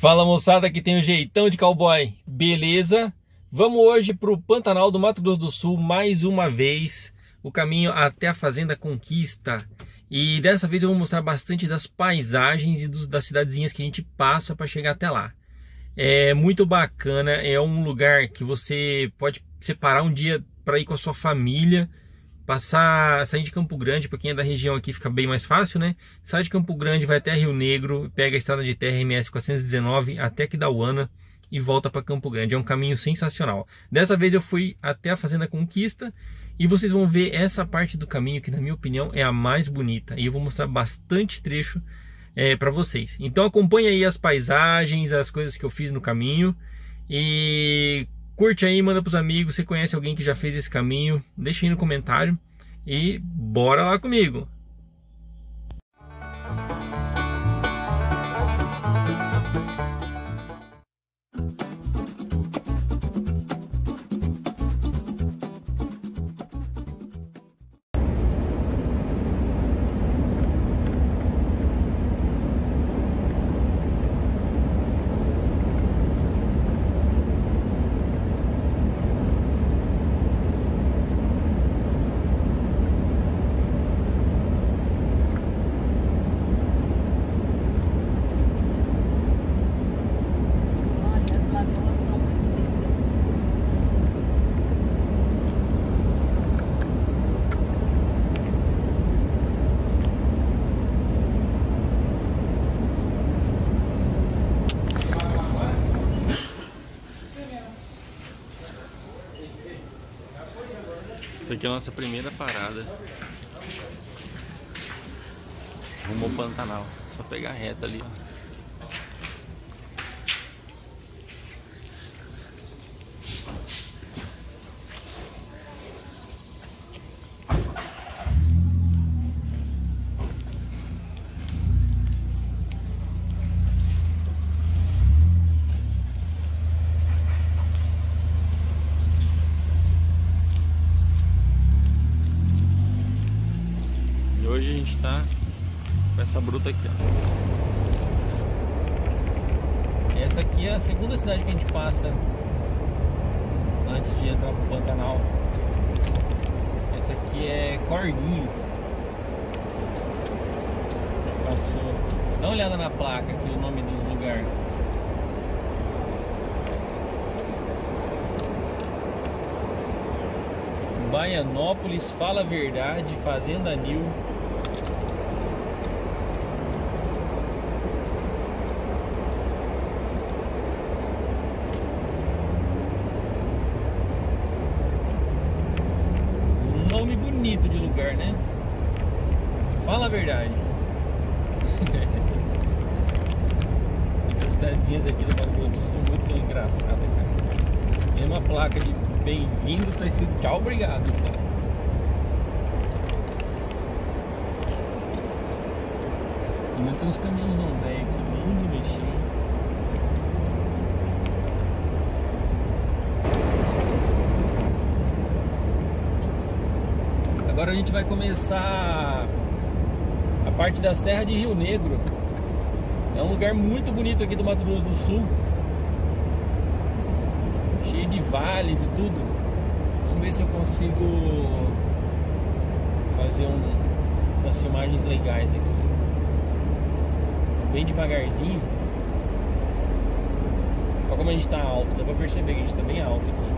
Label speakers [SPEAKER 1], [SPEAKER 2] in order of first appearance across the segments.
[SPEAKER 1] Fala moçada, que tem o um jeitão de cowboy, beleza? Vamos hoje para o Pantanal do Mato Grosso do Sul mais uma vez, o caminho até a Fazenda Conquista. E dessa vez eu vou mostrar bastante das paisagens e dos, das cidadezinhas que a gente passa para chegar até lá. É muito bacana, é um lugar que você pode separar um dia para ir com a sua família, passar, sair de Campo Grande, para quem é da região aqui fica bem mais fácil, né? Sai de Campo Grande, vai até Rio Negro, pega a estrada de terra MS 419 até Quidauana e volta para Campo Grande. É um caminho sensacional. Dessa vez eu fui até a Fazenda Conquista e vocês vão ver essa parte do caminho que, na minha opinião, é a mais bonita. E eu vou mostrar bastante trecho é, para vocês. Então acompanhe aí as paisagens, as coisas que eu fiz no caminho e Curte aí, manda pros amigos. Se conhece alguém que já fez esse caminho, deixa aí no comentário. E bora lá comigo! Essa aqui é a nossa primeira parada. Rumo ao Pantanal. Só pegar reta ali, ó. hoje a gente está com essa bruta aqui, ó. Essa aqui é a segunda cidade que a gente passa antes de entrar pro Pantanal. Essa aqui é Cordinho. Passou. Dá uma olhada na placa aqui, o nome dos lugares. Baianópolis, Fala Verdade, Fazenda Nil. nome bonito de lugar, né? Fala a verdade. Essas cidadezinhas aqui do Mato Grosso do Sul muito engraçadas, cara. Tem uma placa de bem-vindo, tá escrito tchau, obrigado, cara. Ainda tem uns caminhãozão velho aqui, lindo, mexendo. Agora a gente vai começar a parte da Serra de Rio Negro. É um lugar muito bonito aqui do Mato Grosso do Sul. Cheio de vales e tudo. Vamos ver se eu consigo fazer um, umas filmagens legais aqui. Bem devagarzinho. Olha como a gente está alto. Dá pra perceber que a gente está bem alto aqui.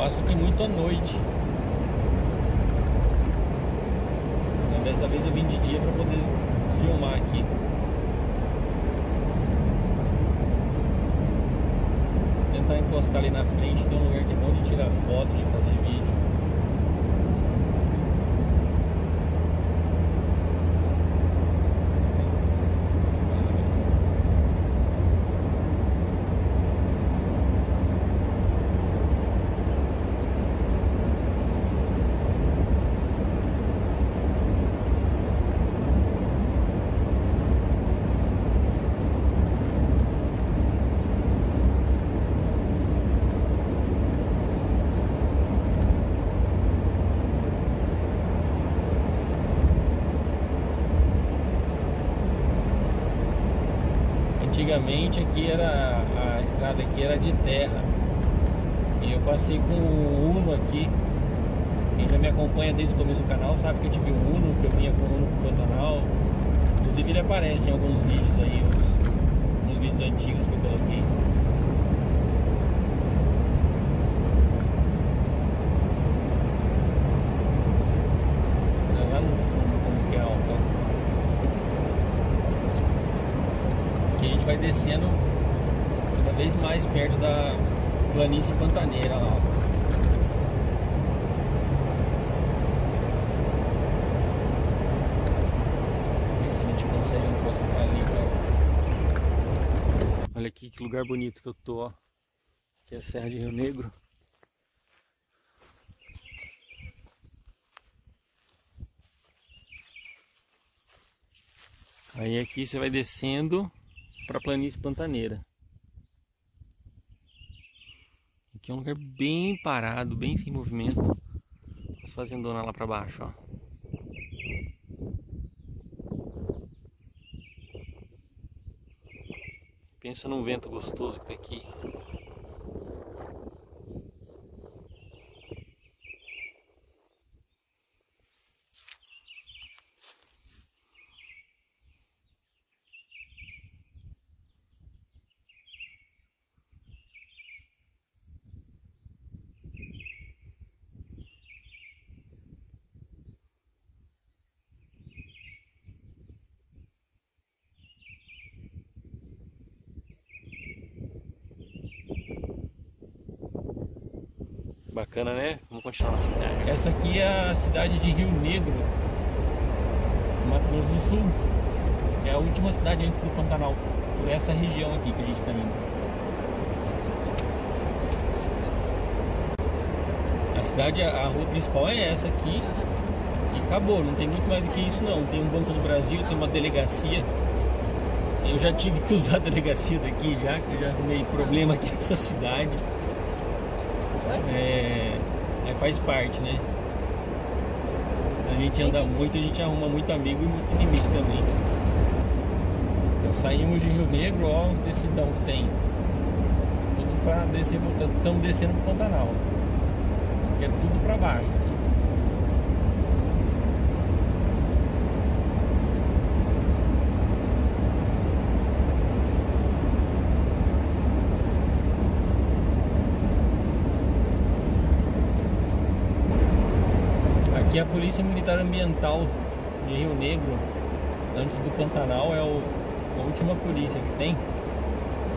[SPEAKER 1] passo aqui muito à noite. Então, dessa vez eu vim de dia para poder filmar aqui. Vou tentar encostar ali na frente, tem um lugar que é bom de tirar foto, de fazer vídeo. Antigamente aqui era a estrada aqui era de terra. E eu passei com o Uno aqui. Quem já me acompanha desde o começo do canal sabe que eu tive um Uno, que eu vinha com o Uno pro Pantanal. Inclusive ele aparece em alguns vídeos aí, uns, uns vídeos antigos que eu coloquei. Olha lá no fundo como que é alto. ó. Aqui a gente vai descendo cada vez mais perto da planície pantaneira lá. ó. Ver se a gente consegue encostar ali pra... Olha aqui que lugar bonito que eu tô, ó. Aqui é a Serra de Rio Negro. Aí aqui você vai descendo para a planície pantaneira. Aqui é um lugar bem parado, bem sem movimento. As fazendonas lá para baixo, ó. Pensa num vento gostoso que tá aqui. Bacana, né? Vamos continuar nossa viagem. Essa aqui é a cidade de Rio Negro, Mato Grosso do Sul. É a última cidade antes do Pantanal, por essa região aqui que a gente está indo. A cidade, a rua principal é essa aqui e acabou, não tem muito mais do que isso não. Tem um Banco do Brasil, tem uma delegacia. Eu já tive que usar a delegacia daqui já, que eu já arrumei problema aqui nessa cidade. É, é, faz parte, né? A gente anda muito, a gente arruma muito amigo e muito inimigo também. Então saímos de Rio Negro, ó os decidão que tem. Tudo pra descer, voltando. Estamos descendo pro Pantanal. É tudo pra baixo aqui. Aqui a Polícia Militar Ambiental de Rio Negro, antes do Pantanal, é o, a última polícia que tem.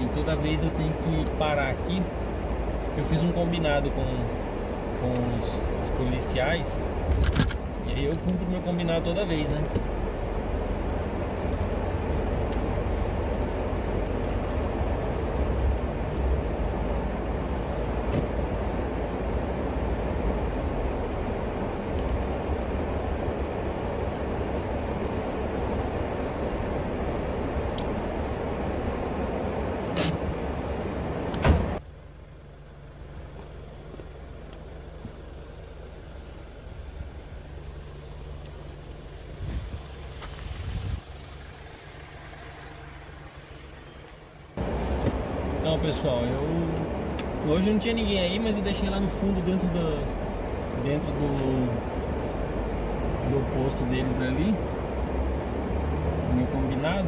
[SPEAKER 1] E toda vez eu tenho que parar aqui. Eu fiz um combinado com, com os, os policiais. E aí eu cumpro meu combinado toda vez, né? Pessoal, eu hoje não tinha ninguém aí, mas eu deixei lá no fundo dentro da dentro do do posto deles ali. Meu combinado.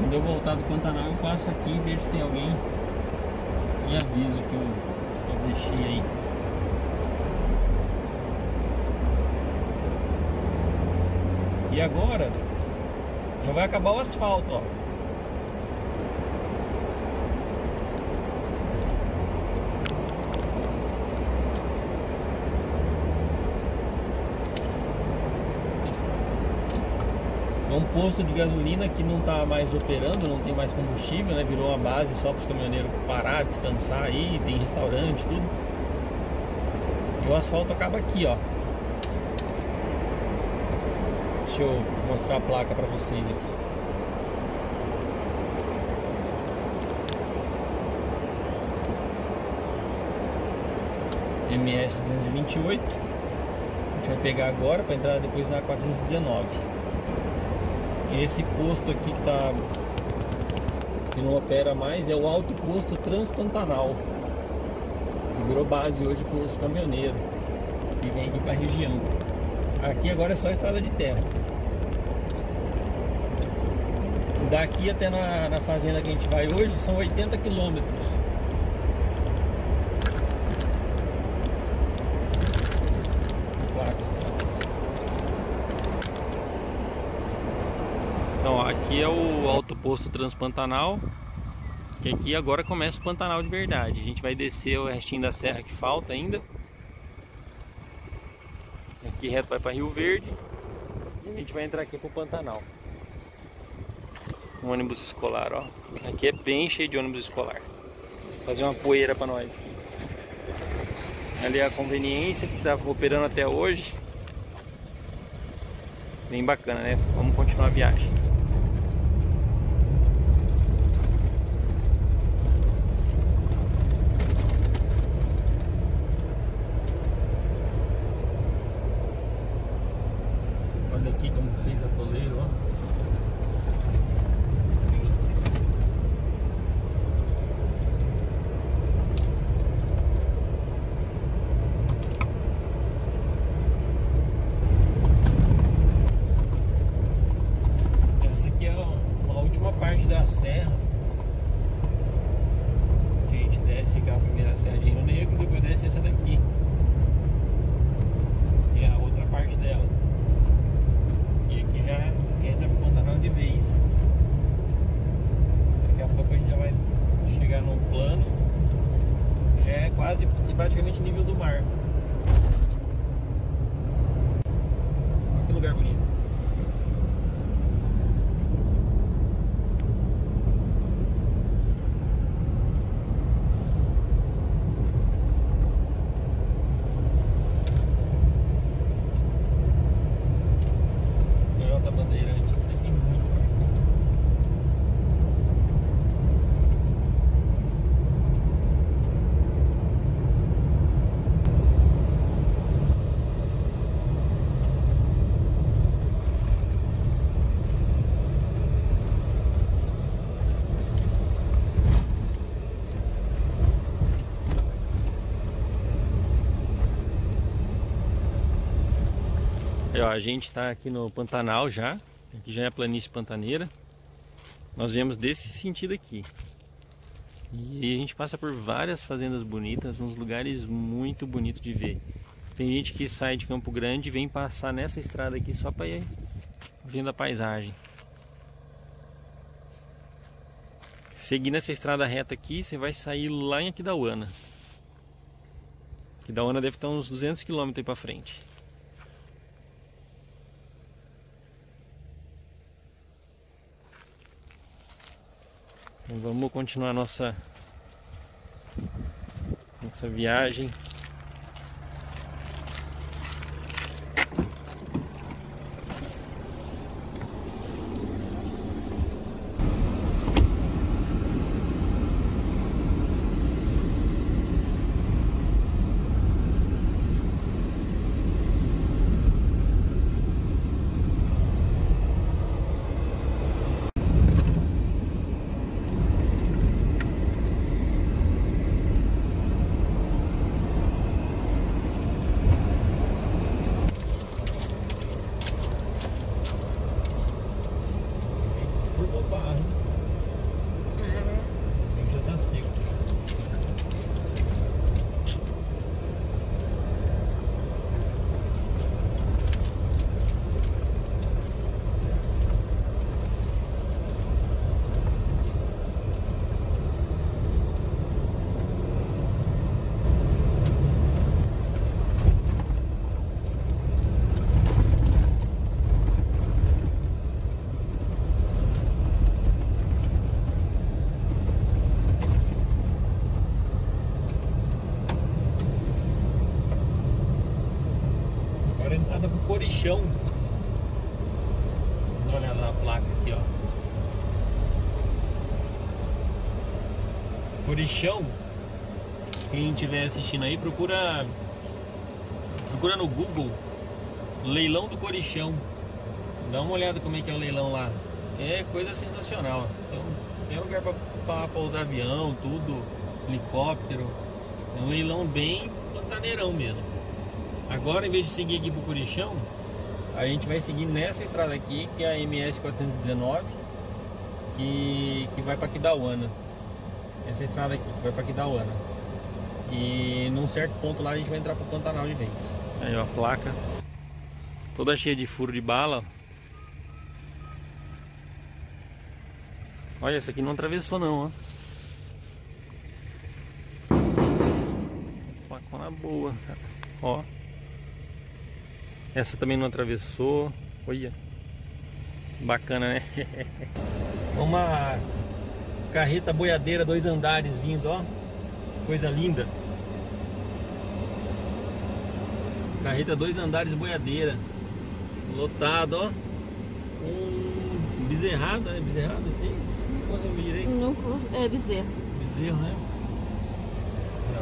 [SPEAKER 1] Quando eu voltar do Pantanal eu passo aqui e vejo se tem alguém e aviso que eu, que eu deixei aí. E agora já vai acabar o asfalto, ó. É um posto de gasolina que não está mais operando, não tem mais combustível, né? Virou uma base só para os caminhoneiros parar, descansar aí, tem restaurante, tudo. E o asfalto acaba aqui, ó. Deixa eu mostrar a placa para vocês aqui. MS 228. A gente vai pegar agora para entrar depois na 419. Esse posto aqui que tá que não opera mais é o Alto Posto Transpantanal. Virou base hoje para os caminhoneiros que vem aqui para a região. Aqui agora é só estrada de terra. Daqui até na, na fazenda que a gente vai hoje são 80 quilômetros. Então, aqui é o alto posto Transpantanal. Que aqui agora começa o Pantanal de verdade. A gente vai descer o restinho da serra que falta ainda. Aqui reto vai para Rio Verde. E a gente vai entrar aqui pro Pantanal. Um ônibus escolar, ó. Aqui é bem cheio de ônibus escolar. Vou fazer uma poeira para nós. Ali é a conveniência que estava operando até hoje. Bem bacana, né? Vamos continuar a viagem. Ó, a gente está aqui no Pantanal já. Aqui já é a planície pantaneira. Nós viemos desse sentido aqui. E a gente passa por várias fazendas bonitas, uns lugares muito bonitos de ver. Tem gente que sai de Campo Grande e vem passar nessa estrada aqui só para ir vendo a paisagem. Seguindo essa estrada reta aqui, você vai sair lá em Aquidauana. Aquidauana deve estar uns 200 km para frente. Vamos continuar nossa nossa viagem Corichão. Dá uma olhada na placa aqui, ó. Corichão. Quem estiver assistindo aí, procura procura no Google Leilão do Corichão. Dá uma olhada como é que é o leilão lá. É coisa sensacional. Tem, tem lugar para pousar avião, tudo, helicóptero. É um leilão bem pantaneirão mesmo. Agora, em vez de seguir aqui pro Curichão, a gente vai seguir nessa estrada aqui, que é a MS 419, que, que vai para Quidauana. Essa estrada aqui, que vai para Quidauana. E num certo ponto lá a gente vai entrar pro Pantanal de vez. Aí ó, a placa toda cheia de furo de bala. Olha, essa aqui não atravessou não, ó. Placona boa, cara. Ó. Essa também não atravessou. Olha. Bacana, né? Uma carreta boiadeira, dois andares vindo, ó. Coisa linda. Carreta dois andares boiadeira. Lotado, ó. Um bezerrado, é bezerrado assim?
[SPEAKER 2] Não, é bezerro.
[SPEAKER 1] Bezerro, né?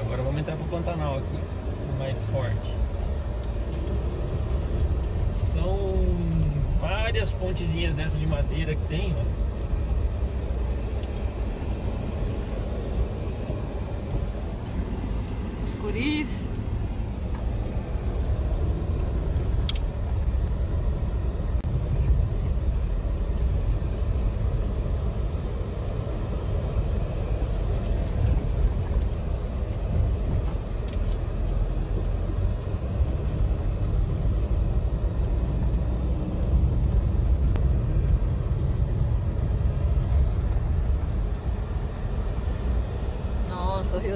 [SPEAKER 1] Agora vamos entrar pro Pantanal aqui, mais forte. São várias pontezinhas dessa de madeira que tem, ó.
[SPEAKER 2] Escurife.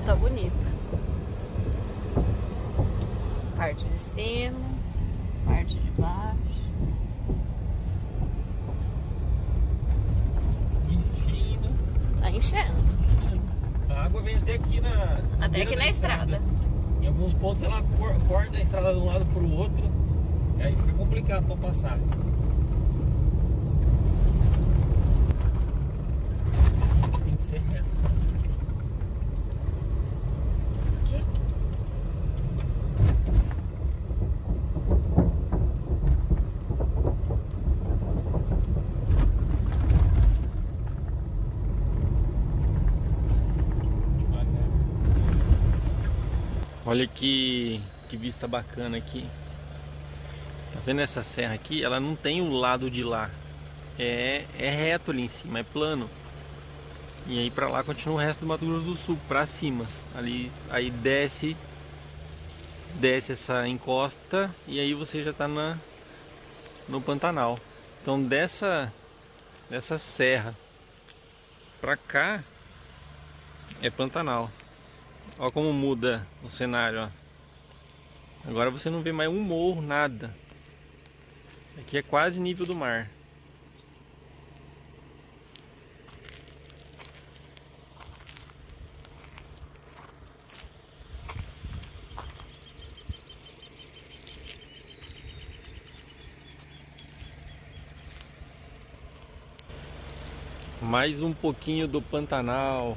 [SPEAKER 2] tá bonito. Parte de cima, parte de baixo.
[SPEAKER 1] Enchendo.
[SPEAKER 2] Tá enchendo.
[SPEAKER 1] A água vem até aqui na.
[SPEAKER 2] Até aqui na estrada. estrada.
[SPEAKER 1] Em alguns pontos ela corta a estrada de um lado para o outro. E aí fica complicado para passar. Olha que, que vista bacana aqui. Tá vendo essa serra aqui? Ela não tem o lado de lá. É, é reto ali em cima, é plano. E aí pra lá continua o resto do Mato Grosso do Sul, pra cima. Ali, aí desce, desce essa encosta e aí você já tá na, no Pantanal. Então dessa, dessa serra pra cá é Pantanal. Olha como muda o cenário, ó. Agora você não vê mais um morro, nada. Aqui é quase nível do mar. Mais um pouquinho do Pantanal.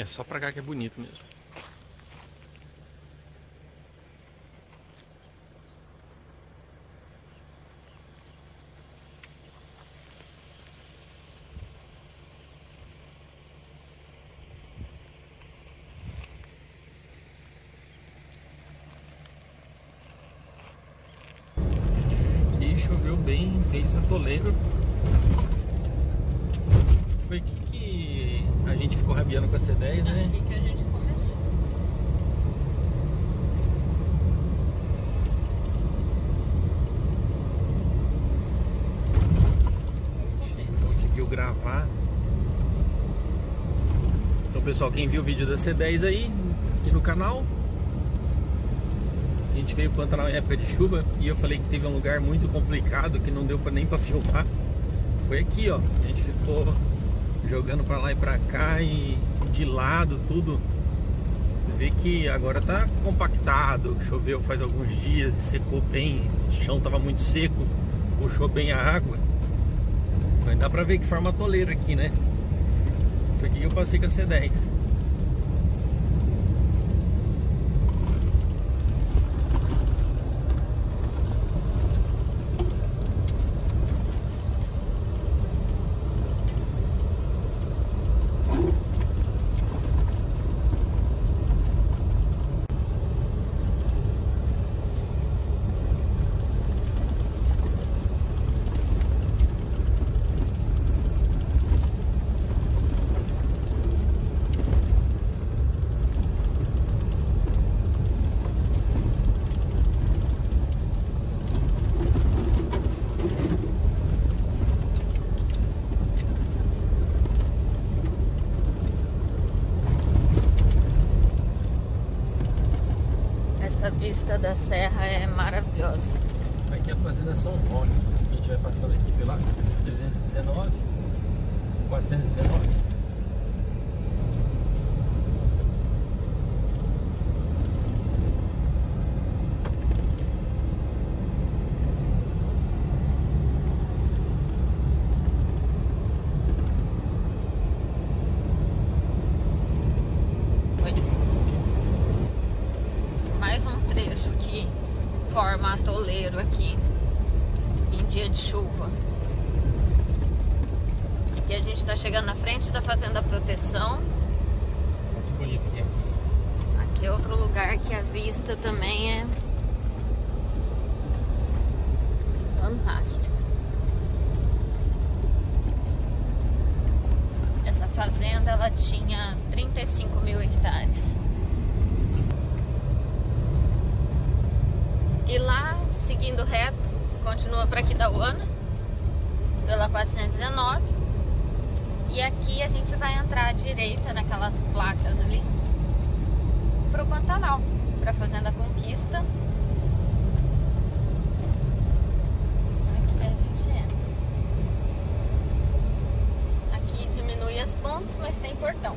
[SPEAKER 1] É só pra cá que é bonito mesmo. Aqui choveu bem, fez atoleiro. Foi aqui que a gente ficou rabiando com a C10,
[SPEAKER 2] né? Aqui que a gente começou.
[SPEAKER 1] conseguiu gravar. Então pessoal, quem viu o vídeo da C10 aí, aqui no canal, a gente veio plantar na época de chuva e eu falei que teve um lugar muito complicado que não deu pra, nem para filmar. foi aqui, ó. A gente ficou jogando pra lá e pra cá e de lado, tudo. Você vê que agora tá compactado, choveu faz alguns dias, secou bem, o chão tava muito seco, puxou bem a água. Mas dá pra ver que forma toleira aqui, né? Foi aqui que eu passei com a C10.
[SPEAKER 2] Essa vista da serra é maravilhosa.
[SPEAKER 1] Aqui é a Fazenda São Rônio. A gente vai passando aqui pela 319, 419.
[SPEAKER 2] Oi. Mais um trecho que forma atoleiro aqui em dia de chuva. Aqui a gente tá chegando na frente da Fazenda Proteção.
[SPEAKER 1] Muito bonito aqui.
[SPEAKER 2] Aqui é outro lugar que a vista também é fantástica. Essa fazenda ela tinha 35 mil hectares. E lá, seguindo reto, continua para Aquidauana, pela 419. E aqui a gente vai entrar à direita naquelas placas ali pro Pantanal, pra Fazenda Conquista. Aqui a gente entra. Aqui diminui as pontes, mas tem portão.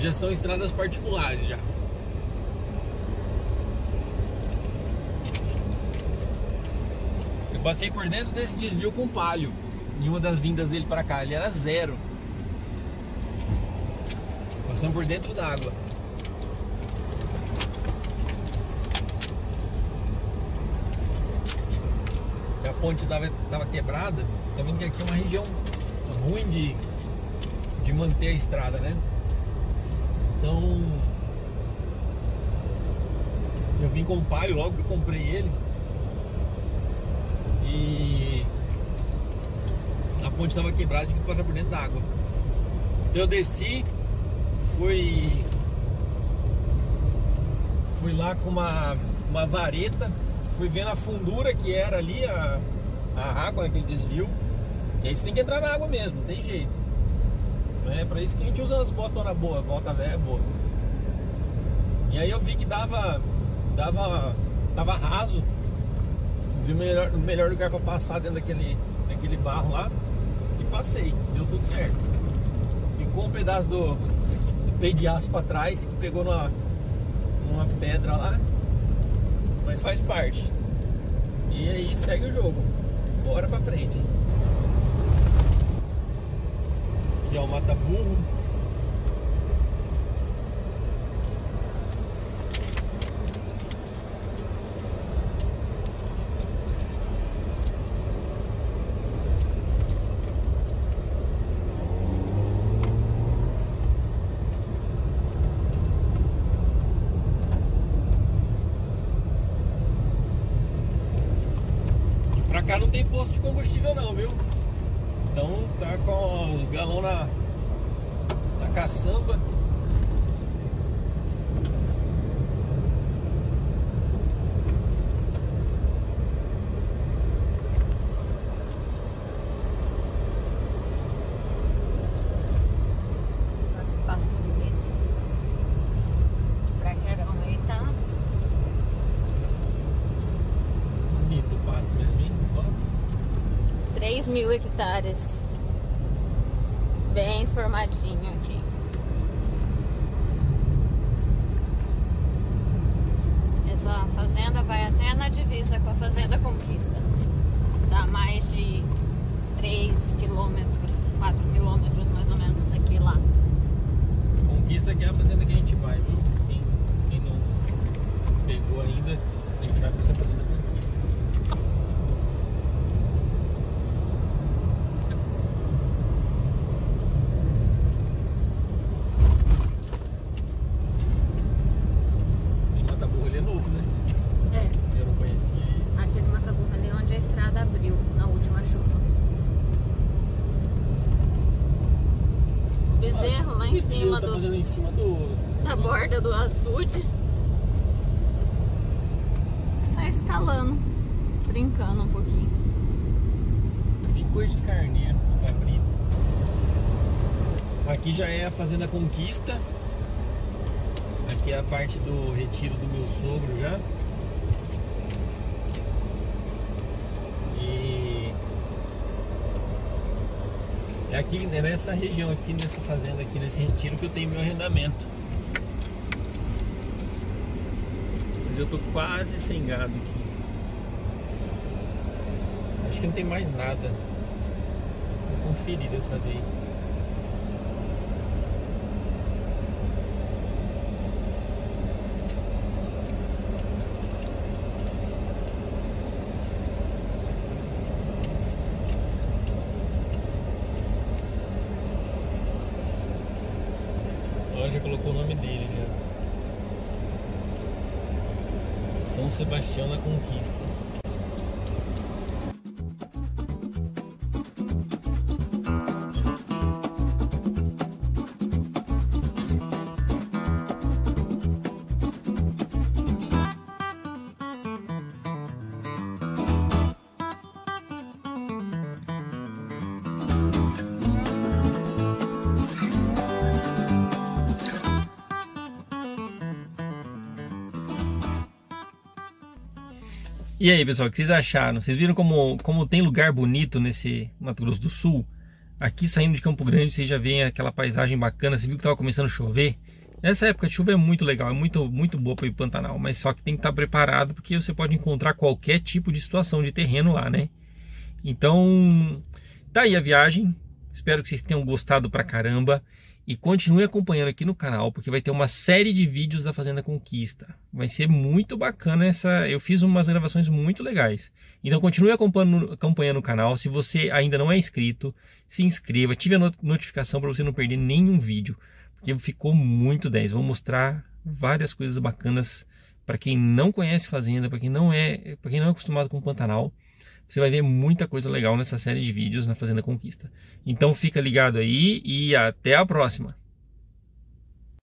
[SPEAKER 1] Já são estradas particulares já. Eu passei por dentro desse desvio com palio. Em uma das vindas dele pra cá, ele era zero. Passamos por dentro d'água. A ponte tava, tava quebrada. Tá que aqui é uma região ruim de, de manter a estrada, né? Então eu vim com o palio logo que eu comprei ele. E a ponte estava quebrada e tive que passar por dentro da água. Então eu desci, fui. Fui lá com uma, uma vareta, fui vendo a fundura que era ali, a, a água, aquele desvio. E aí você tem que entrar na água mesmo, não tem jeito. É para isso que a gente usa as botonas boas, bota velha boa. E aí eu vi que dava. dava. tava raso. Vi o melhor, o melhor lugar para passar dentro daquele, daquele barro lá. E passei, deu tudo certo. Ficou um pedaço do, do peito de aço para trás que pegou numa, numa pedra lá. Mas faz parte. E aí segue o jogo. Bora pra frente. É o Mata Burro. E pra cá não tem posto de combustível não, viu? Então tá com o galão na, na caçamba.
[SPEAKER 2] Passo bonito. Braqueirão aí tá mil hectares. Bem formadinho aqui. Essa fazenda vai até na divisa com a Fazenda Conquista. Dá mais de 3 quilômetros, 4 quilômetros mais ou menos daqui lá.
[SPEAKER 1] Conquista que é a fazenda que a gente vai, viu? Quem, quem não pegou ainda, a gente vai pra essa fazenda Conquista. Tem Mataburro ali é novo, né?
[SPEAKER 2] É,
[SPEAKER 1] Eu não conheci.
[SPEAKER 2] aquele mataburro ali onde a estrada abriu na última chuva. Bezerro lá em cima
[SPEAKER 1] tá
[SPEAKER 2] do,
[SPEAKER 1] fazendo em cima do.
[SPEAKER 2] da borda do açude. Tá escalando, brincando um pouquinho.
[SPEAKER 1] Bem cor de carneiro, cabrito. Aqui já é a Fazenda Conquista. Aqui é a parte do retiro do meu sogro já. E é aqui é nessa região aqui, nessa fazenda aqui, nesse retiro que eu tenho meu arrendamento. Mas eu tô quase sem gado aqui. Acho que não tem mais nada. Vou conferir dessa vez. E aí, pessoal, o que vocês acharam? Vocês viram como, como tem lugar bonito nesse Mato Grosso do Sul? Aqui saindo de Campo Grande, vocês já veem aquela paisagem bacana. Você viu que estava começando a chover? Essa época de chuva é muito legal, é muito, muito boa para ir pro Pantanal, mas só que tem que estar preparado porque você pode encontrar qualquer tipo de situação de terreno lá, né? Então, tá aí a viagem. Espero que vocês tenham gostado pra caramba. E continue acompanhando aqui no canal, porque vai ter uma série de vídeos da Fazenda Conquista. Vai ser muito bacana essa. Eu fiz umas gravações muito legais. Então continue acompanhando, acompanhando o canal. Se você ainda não é inscrito, se inscreva, ative a not- notificação para você não perder nenhum vídeo. Porque ficou muito 10. Vou mostrar várias coisas bacanas para quem não conhece Fazenda, para quem não é, para quem não é acostumado com o Pantanal. Você vai ver muita coisa legal nessa série de vídeos na Fazenda Conquista. Então fica ligado aí e até a próxima.